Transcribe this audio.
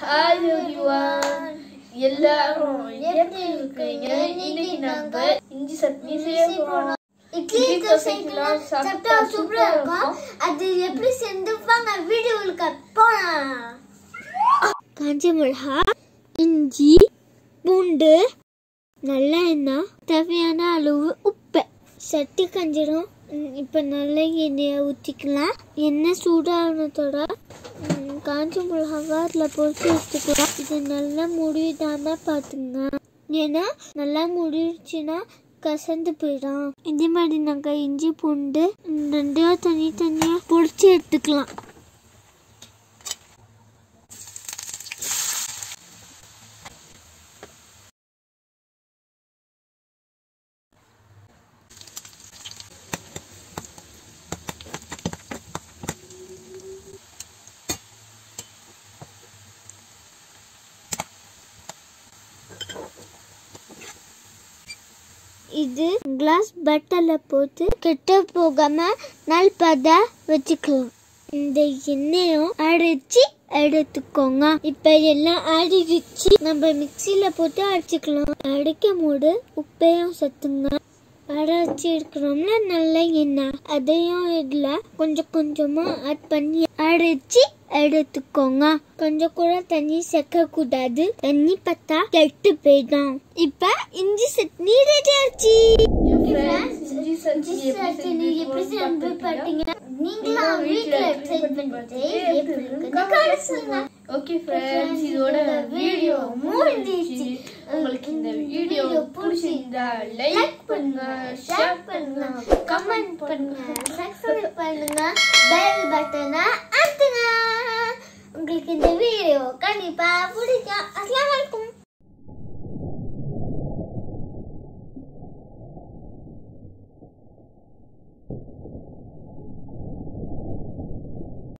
Hi everyone எல்லாரும் எப்படி இருக்கீங்க இன்னைக்கு நம்ம இஞ்சி சட்னி செய்ய போறோம். இட்லி தோசைக்கெல்லாம் சாப்பிட்டா சூப்பரா இருக்கும். அது எப்படி செஞ்சுப்பாங்க வீடியோவுக்கு போலாம். காஞ்ச மிளகா இஞ்சி பூண்டு நல்ல எண்ணெய் தேவையான அளவு உப்பு. சட்டி கஞ்சிடும் இப்போ நல்லா எண்ணெயை ஊற்றிக்கலாம் எண்ணெய் சூடானதோட காஞ்ச மிளகாவை அதில் போட்டு வச்சுக்கலாம் இது நல்லா முடிவிடாமல் பார்த்துங்க ஏன்னா நல்லா முடிச்சுன்னா கசந்து போயிடும். இதே மாதிரி நாங்கள் இஞ்சி பூண்டு ரெண்டையும் தனி தனியாக பொடிச்சு எடுத்துக்கலாம். இது கிளாஸ் பட்டல போட்டு கெட்டு போகாம நல்பதா வச்சுக்கலாம். இந்த எண்ணெயும் அரைச்சி எடுத்துக்கோங்க. இப்ப எல்லாம் அடிச்சு நம்ம மிக்சியில போட்டு அடிச்சுக்கலாம் அடிக்கும் போது உப்பையும் சத்துங்க அரைச்சி எடுக்கிறோம்ல நல்ல எண்ணெய். அதையும் இதுல கொஞ்சம் கொஞ்சமா ஆட் பண்ணி அரைச்சி எடுத்துக்கோங்க. கொஞ்சம் கூட தண்ணி சேர்க்க கூடாது தண்ணி பார்த்தா கெட்டு போயிடும். இப்ப இஞ்சி சட்னி ரெடி ஆச்சு. எப்படி நீங்களும் பண்ணிட்டு எப்படி கமெண்ட் சொல்லுங்க. ஓகே ஃப்ரெண்ட்ஸ் இதோட வீடியோ முடிஞ்சிச்சு. உங்களுக்கு இந்த வீடியோ பிடிச்சிருந்தா லைக் பண்ணுங்க ஷேர் பண்ணுங்க கமெண்ட் பண்ணுங்க. சப்ஸ்கிரைப் பண்ணுங்க பெல் பட்டனை அழுத்துங்க. உங்களுக்கு இந்த வீடியோ கண்டிப்பா பிடிக்கும். அஸ்லாம்